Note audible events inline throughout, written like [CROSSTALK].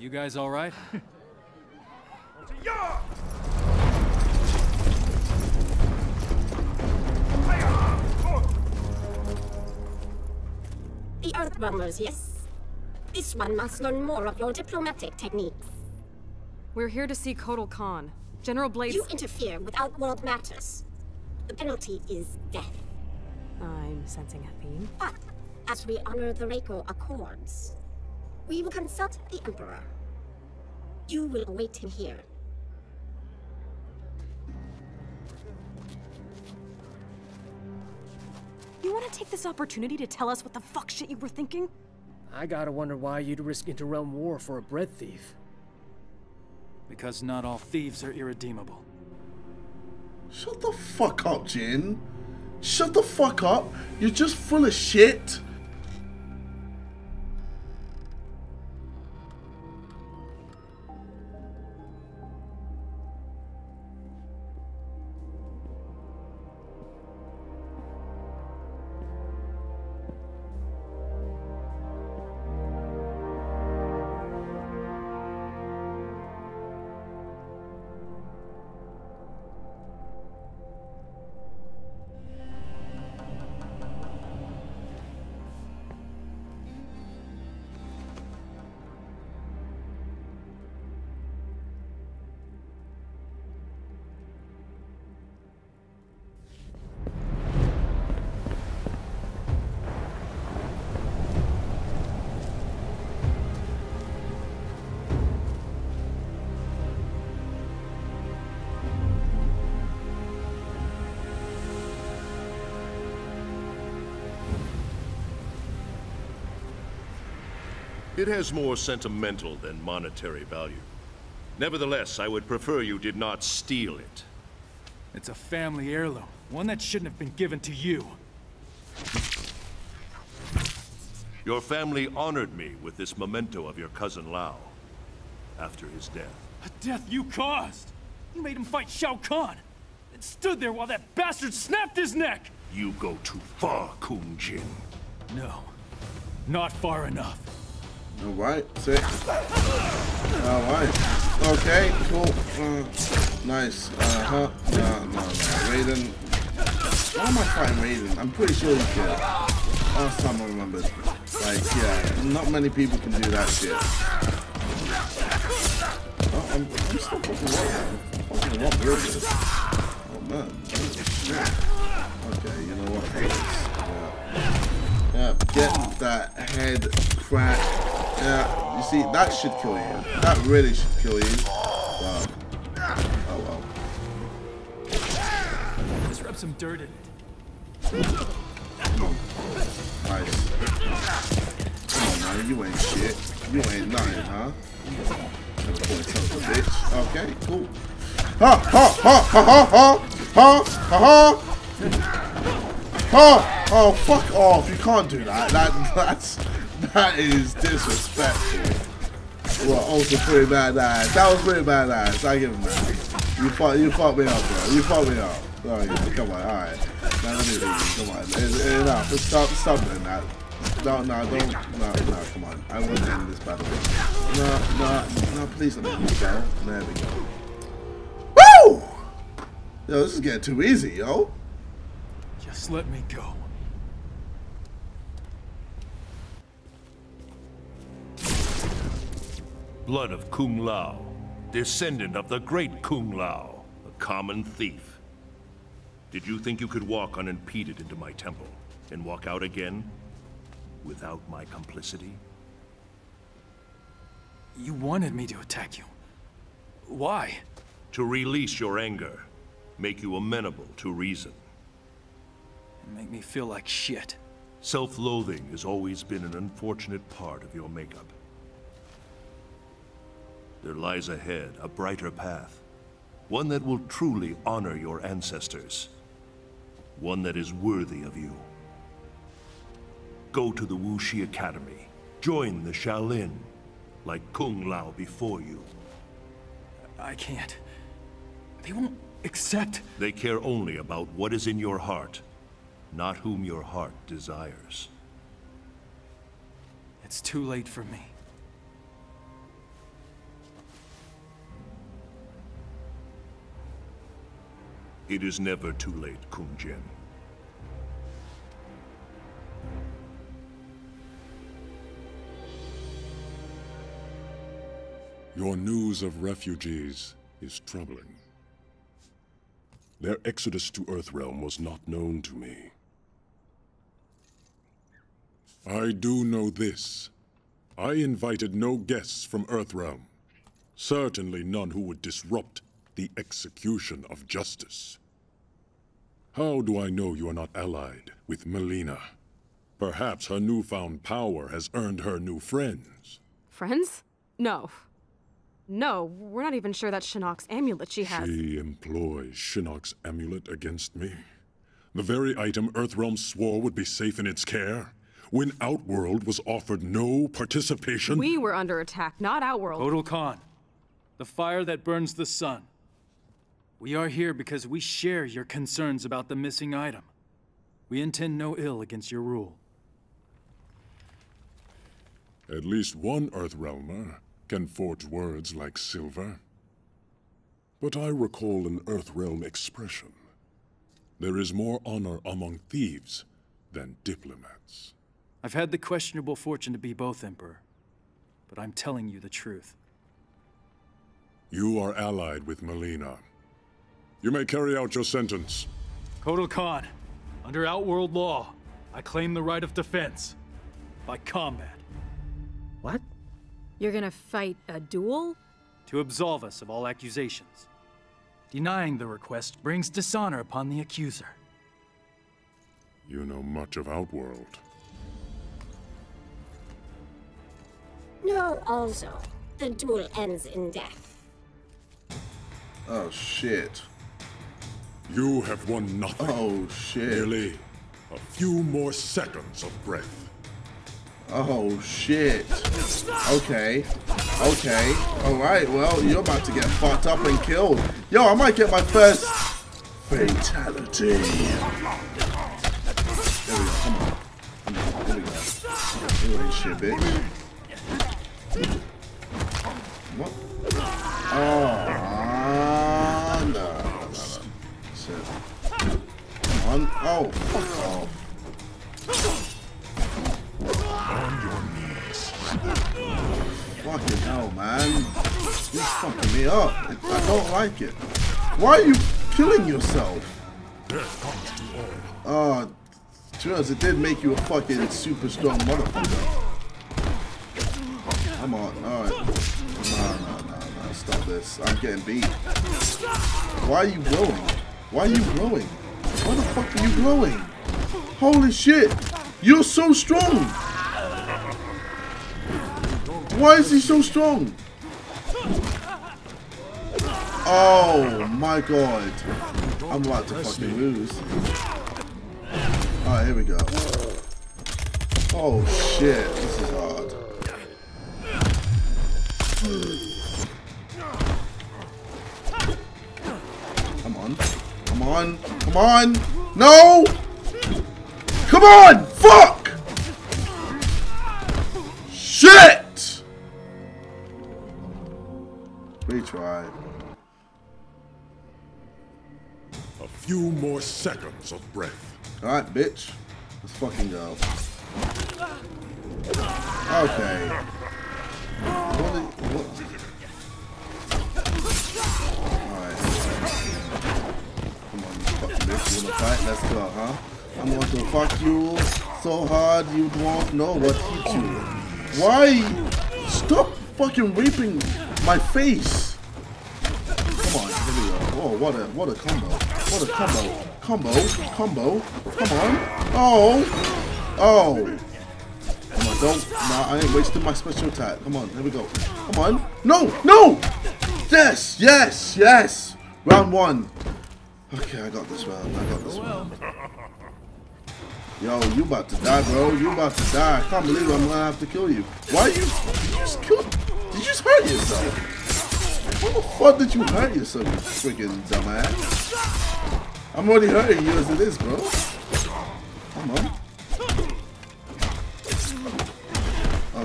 You guys all right? The Earthrealmers, yes? This one must learn more of your diplomatic techniques. We're here to see Kotal Khan. General Blades... You interfere with Outworld matters. The penalty is death. I'm sensing a theme. But, as we honor the Reiko Accords, we will consult the Emperor. You will await him here. You want to take this opportunity to tell us what the fuck shit you were thinking? I gotta wonder why you'd risk interrealm war for a bread thief. Because not all thieves are irredeemable. Shut the fuck up, Jin. Shut the fuck up. You're just full of shit. It has more sentimental than monetary value. Nevertheless, I would prefer you did not steal it. It's a family heirloom, one that shouldn't have been given to you. Your family honored me with this memento of your cousin Lao after his death. A death you caused! You made him fight Shao Kahn! And stood there while that bastard snapped his neck! You go too far, Kung Jin. No. Not far enough. Alright, sick. Alright. Okay, cool. Uh, nice. Uh-huh. No, no, no. Raiden. Why am I fighting Raiden? I'm pretty sure he's good. Last time I remembered. Like, yeah, not many people can do that shit. Oh, I'm, I'm still fucking what? Fucking what this. Oh man. Okay, you know what? Yeah. Yeah, get that head crack. Yeah, you see, that should kill you. That really should kill you. Wow. Oh well. Let's rub some dirt in it. Nice. Come on, man, you ain't shit. You ain't nothing, huh? Never gonna tell the bitch. Okay, cool. Ha ha ha ha ha ha ha ha ha ha Oh fuck off! You can't do that. That [LAUGHS] that's [LAUGHS] that is disrespectful. Well, also pretty badass. That was pretty badass. I give him that. You fuck you fucked me up, bro. You fucked me up. Come on, alright. Now let me. Come on. It's, enough. Stop stop doing that. No, no, don't no, no, come on. I want to end this battle. No, no, no, please let me go. There we go. Woo! Yo, this is getting too easy, yo. Just let me go. Blood of Kung Lao, descendant of the great Kung Lao, a common thief. Did you think you could walk unimpeded into my temple and walk out again without my complicity? You wanted me to attack you. Why? To release your anger, make you amenable to reason. Make me feel like shit. Self-loathing has always been an unfortunate part of your makeup. There lies ahead a brighter path. One that will truly honor your ancestors. One that is worthy of you. Go to the Wu Shi Academy. Join the Shaolin, like Kung Lao before you. I can't. They won't accept. They care only about what is in your heart, not whom your heart desires. It's too late for me. It is never too late, Kung Jin. Your news of refugees is troubling. Their exodus to Earthrealm was not known to me. I do know this. I invited no guests from Earthrealm. Certainly none who would disrupt the execution of justice. How do I know you are not allied with Mileena? Perhaps her newfound power has earned her new friends. Friends? No. No, we're not even sure that Shinnok's amulet she has. She employs Shinnok's amulet against me. The very item Earthrealm swore would be safe in its care. When Outworld was offered no participation. We were under attack, not Outworld. Kotal Khan, the fire that burns the sun. We are here because we share your concerns about the missing item. We intend no ill against your rule. At least one Earthrealmer can forge words like silver. But I recall an Earthrealm expression. There is more honor among thieves than diplomats. I've had the questionable fortune to be both, Emperor. But I'm telling you the truth. You are allied with Mileena. You may carry out your sentence. Kotal Khan, under Outworld law, I claim the right of defense. By combat. What? You're gonna fight a duel? To absolve us of all accusations. Denying the request brings dishonor upon the accuser. You know much of Outworld. No, also, the duel ends in death. Oh shit. You have won nothing. Oh shit. Merely a few more seconds of breath. Oh shit. Okay. Okay. Alright, well, you're about to get fucked up and killed. Yo, I might get my first fatality. There we go. Come on. Come on. There we go. You ain't shit, bitch. What? Oh, Come on. Oh, fuck off. Fucking hell, man. You're fucking me up. I don't like it. Why are you killing yourself? Uh, to be honest, it did make you a fucking super strong motherfucker. Come on, alright. No, no, no, no, stop this. I'm getting beat. Why are you glowing? Why are you glowing? Why the fuck are you glowing? Holy shit! You're so strong! Why is he so strong? Oh my god. I'm about to fucking lose. Alright, here we go. Oh shit, this is hard. Come on. No! Come on! Fuck! Shit! Retry. A few more seconds of breath. Alright, bitch. Let's fucking go. Okay. You wanna fight? Let's go, huh? I'm going to fuck you so hard you won't know what hit you. Why? Stop fucking raping my face. Come on, here we go. Oh, what a what a combo. What a combo. Combo. Combo. Come on. Oh. Oh. Come on, don't. Nah, I ain't wasting my special attack. Come on, here we go. Come on. No, no! Yes, yes, yes! Round one. Okay, I got this round. I got this round. Yo, you about to die, bro. You about to die. I can't believe I'm gonna have to kill you. Why you, Did you just kill? Did you just hurt yourself? What the fuck did you hurt yourself, you freaking dumbass? I'm already hurting you as it is, bro. Come on.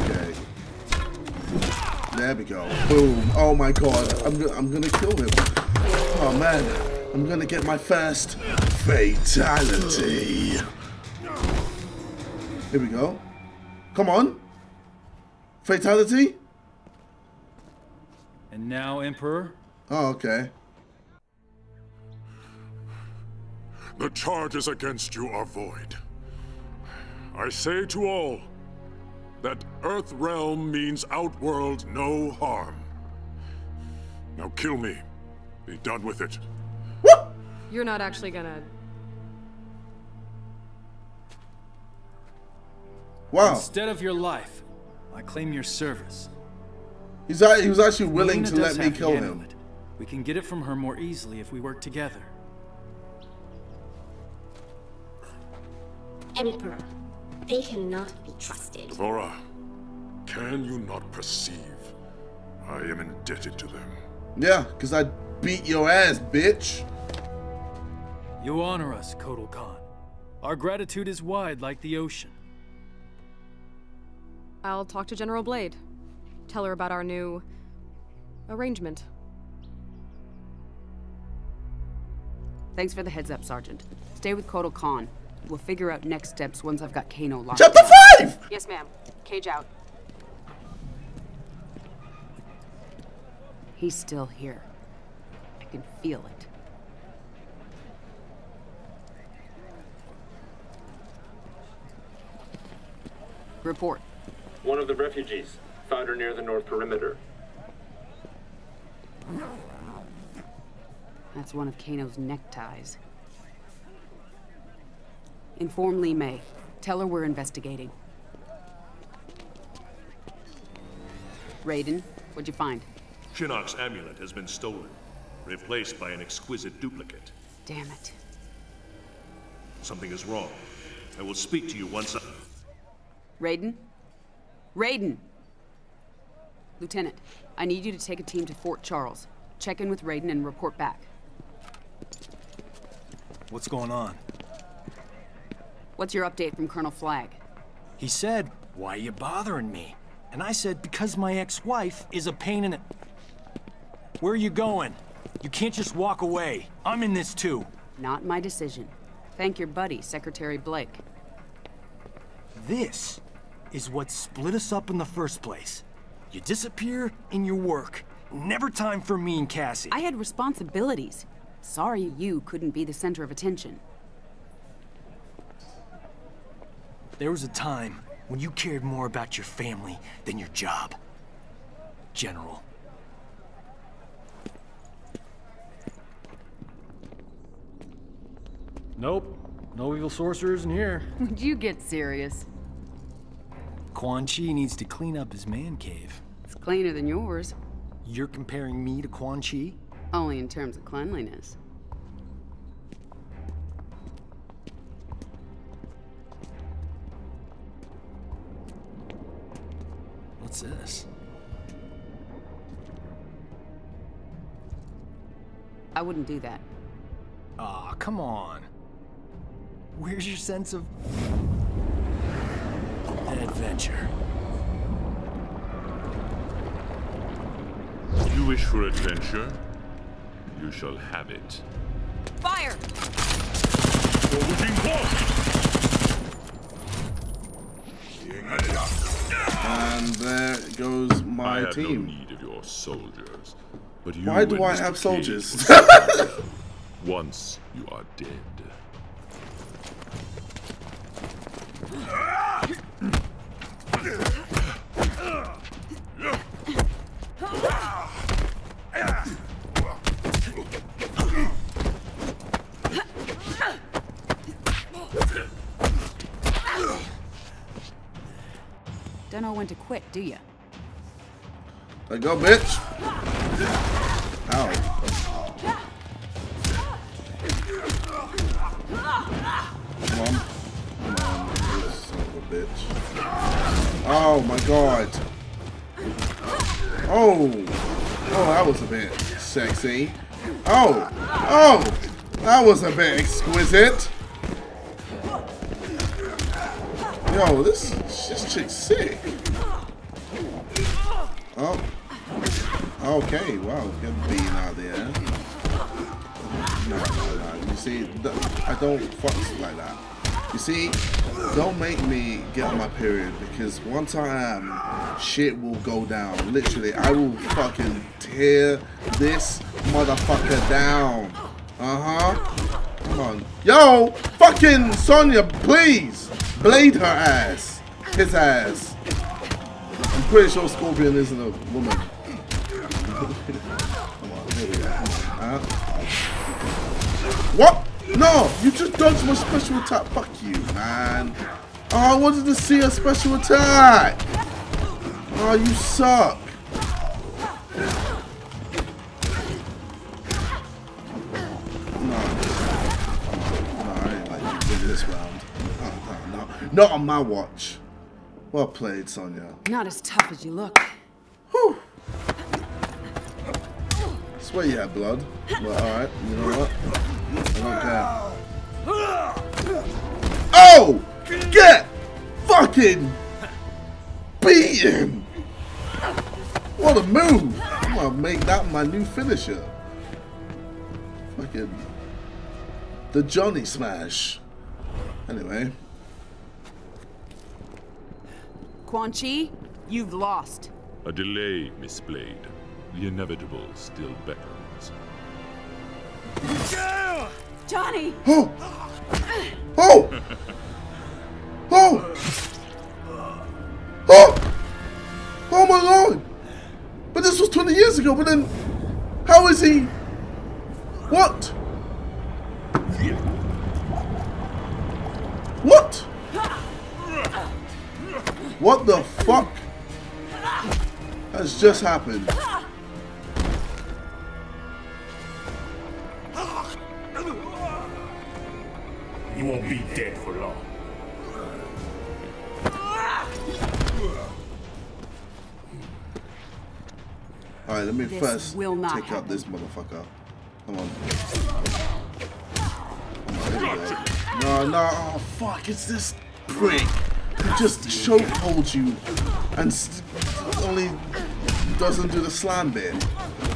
Okay. There we go. Boom. Oh my god. I'm I'm gonna kill him. Oh man. I'm gonna get my first fatality. Here we go. Come on. Fatality? And now, Emperor, Oh, okay. The charges against you are void. I say to all that Earth Realm means Outworld no harm. Now kill me. Be done with it. You're not actually gonna. Wow. instead of your life, I claim your service. He's a- he was actually willing Mileena to let me kill him. amulet. We can get it from her more easily if we work together. Emperor, they cannot be trusted. D'Vorah, can you not perceive I am indebted to them? Yeah, because I beat your ass, bitch. You honor us, Kotal Khan. Our gratitude is wide like the ocean. I'll talk to General Blade. Tell her about our new. arrangement. Thanks for the heads up, Sergeant. Stay with Kotal Khan. We'll figure out next steps once I've got Kano locked Chapter down. 5! Yes, ma'am. Cage out. He's still here. I can feel it. Report. One of the refugees. Found her near the north perimeter. That's one of Kano's neckties. Inform Li Mei. Tell her we're investigating. Raiden, what'd you find? Shinnok's amulet has been stolen, replaced by an exquisite duplicate. Damn it. Something is wrong. I will speak to you once I... Raiden? Raiden! Lieutenant, I need you to take a team to Fort Charles. Check in with Raiden and report back. What's going on? What's your update from Colonel Flagg? He said, Why are you bothering me? And I said, Because my ex wife is a pain in the. Where are you going? You can't just walk away. I'm in this too. Not my decision. Thank your buddy, Secretary Blake. This is what split us up in the first place. You disappear in your work. Never time for me and Cassie. I had responsibilities. Sorry you couldn't be the center of attention. There was a time when you cared more about your family than your job. General. Nope. No evil sorcerers in here. Would [LAUGHS] you get serious? Quan Chi needs to clean up his man cave. It's cleaner than yours. You're comparing me to Quan Chi? Only in terms of cleanliness. What's this? I wouldn't do that. Aw, come on. Where's your sense of adventure? You wish for adventure? You shall have it. Fire! And there goes my I my have no need of your soldiers. But you Why do I have soldiers? [LAUGHS] Once you are dead. Don't know when to quit, do you? Let go, bitch. Ow. Come on. Come on, son of a bitch. Oh my god. Oh. Oh, that was a bit sexy. Oh. Oh. That was a bit exquisite. Yo, this this chick's sick. Oh. Okay, wow, get beaten out there. No, no, no. You see, I don't fuck like that. You see, don't make me get my period because once I am, shit will go down. Literally, I will fucking tear this motherfucker down. Uh-huh. Come on. Yo, fucking Sonya, please. Blade her ass. His ass. I'm pretty sure Scorpion isn't a woman. Come on, here we go. What? No, you just dodged my special attack. Fuck you, man. Oh, I wanted to see a special attack. Oh, you suck. Not on my watch. Well played, Sonya. Not as tough as you look. Whew. Swear you had blood. But alright, you know what? I don't care. Oh! Get fucking beaten! What a move! I'm gonna make that my new finisher. Fucking the Johnny Smash. Anyway. Quan Chi, you've lost. A delay, Miss Blade. The inevitable still beckons. Johnny! Oh! Oh! Oh! Oh! Oh my lord! But this was 20 years ago, but then how is he? What? What? What the fuck has just happened? You won't be dead for long. Alright, let me This first will not take out this motherfucker. Come on. Come on, here we go. No, no, oh fuck, it's this prick who just chokeholds you and only doesn't do the slam bit.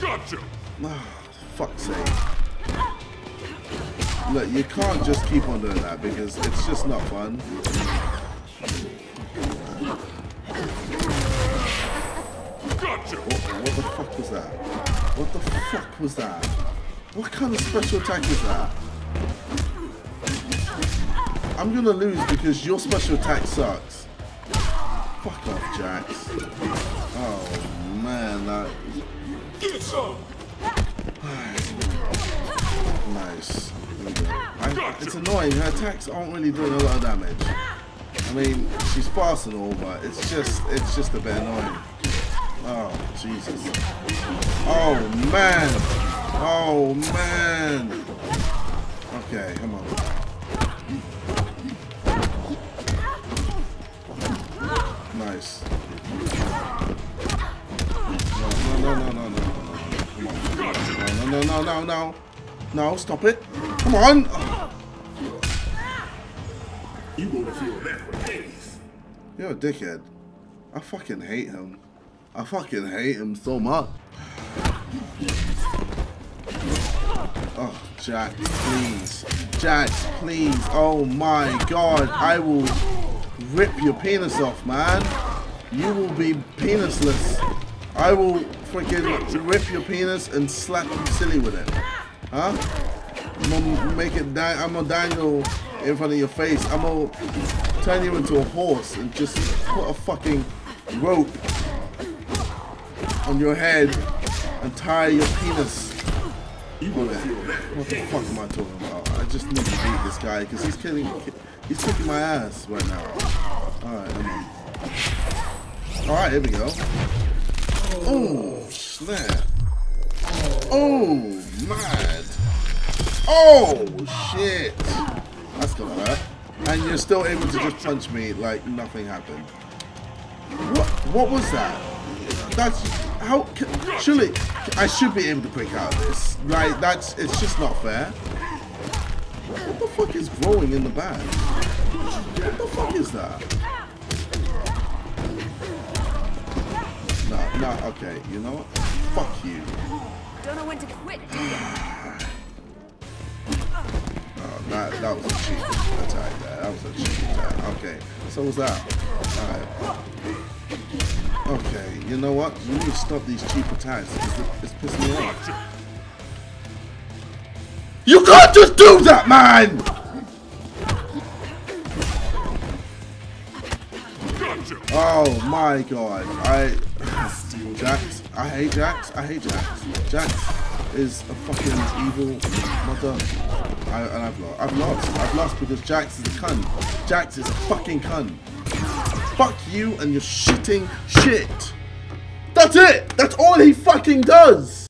Gotcha! Oh, fuck's sake. Look, you can't just keep on doing that because it's just not fun. Gotcha! What, what the fuck was that? What the fuck was that? What kind of special attack is that? I'm gonna lose because your special attack sucks. Fuck off, Jax. Oh man, that Get some! [SIGHS] nice. There we go. I, it's annoying. Her attacks aren't really doing a lot of damage. I mean, she's fast and all, but it's just it's just a bit annoying. Oh Jesus. Oh man. Oh man. Okay, come on. Nice. No, no, no, no, no, no, no. No, no, no, no, no. No, stop it. Come on. You gonna feel that for days. You're a dickhead. I fucking hate him. I fucking hate him so much. Oh, Jack, please. Jack, please. Oh my god. I will rip your penis off, man. You will be penisless. I will freaking rip your penis and slap you silly with it. Huh? I'm gonna make it die. I'm gonna dangle in front of your face. I'm gonna turn you into a horse and just put a fucking rope on your head and tie your penis it. What the fuck am I talking about? I just need to beat this guy because he's killing, he's kicking my ass right now. All right. All right, here we go. Oh snap! Oh mad! Oh shit! That's gonna hurt. And you're still able to just punch me like nothing happened. What? What was that? That's how? ca- Surely I should be able to break out of this. Like that's. It's just not fair. What the fuck is growing in the bag? What the fuck is that? No, no. Okay, you know what? Fuck you. Don't know when to quit. Oh, that, that was a cheap attack there. That was a cheap attack. Okay, so was that. Alright. Okay, you know what? You need to stop these cheap attacks. It's, it's pissing me off. You can't just do that, man! Oh my god. I Jax, I hate Jax. I hate Jax. Jax is a fucking evil mother. I, and I've lost. I've lost. I've lost because Jax is a cunt. Jax is a fucking cunt. Fuck you and your shitting shit. That's it. That's all he fucking does.